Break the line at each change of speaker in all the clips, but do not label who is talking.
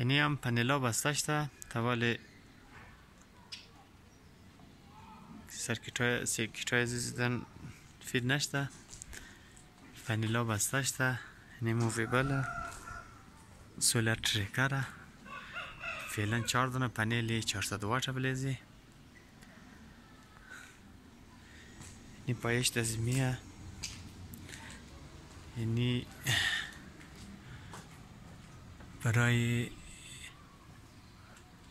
یعنی هم پنلا بسته شده تول سرکیت های سرکیت های زیدن فید نشده پنلا بسته شده یعنی موویبل سولر تریکره فعلا چهار دونه پنل 400 واټه بلیزی یعنی پایش د زمیه یعنی برای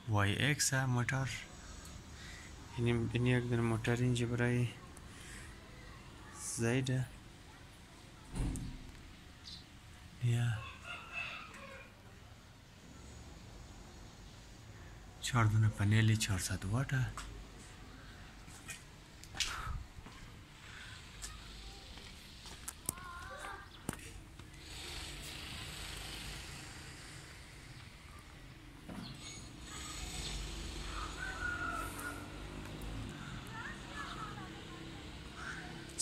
وای اکس موتور این, این یک در موتور اینجا برای زیده
یا چهار دونه پنیلی چهار سد واته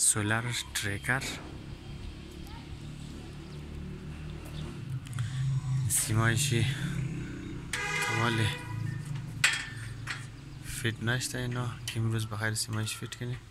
solar tracker सिमाइशी वाले
फिटनेस था इनो फिट के लिए